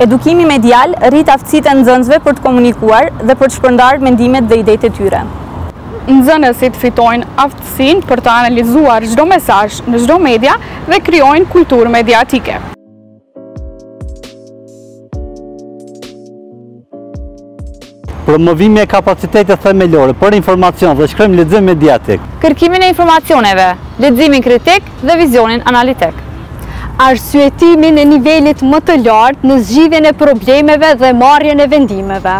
Edukimi medial rrit aftësitë e nxënësve për të komunikuar dhe për të shpërndarë mendimet dhe idetë e tyre. Nxënësit fitojnë aftësinë për të analizuar çdo mesazh në çdo media dhe krijojnë kulturë mediatike. Promovimi e kapacitetet themelore për informacion dhe shkrim lexim mediatik. Kërkimin e informacioneve, leximin kritik dhe vizionin analitik. Arsyetimin e nivelit më të lartë në zgjidhjen e problemeve dhe marrjen e vendimeve.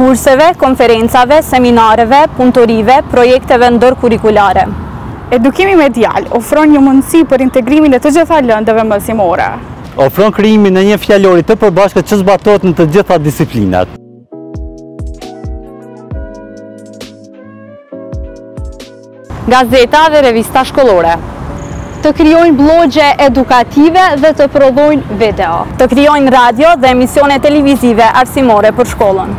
Kurseve, konferencave, seminareve, punëtorive, projekteve ndërkurrikulare. Edukimi medial ofron një mundësi për integrimin e të gjitha lëndëve mësimore. Ofron krijimin e një fjalori të përbashkët që zbatohet në të gjitha disiplinat. Gazeta dhe revista shkollore Të krijojnë blogje edukative dhe të prodhojnë video Të krijojnë radio dhe emisione televizive arsimore për shkollën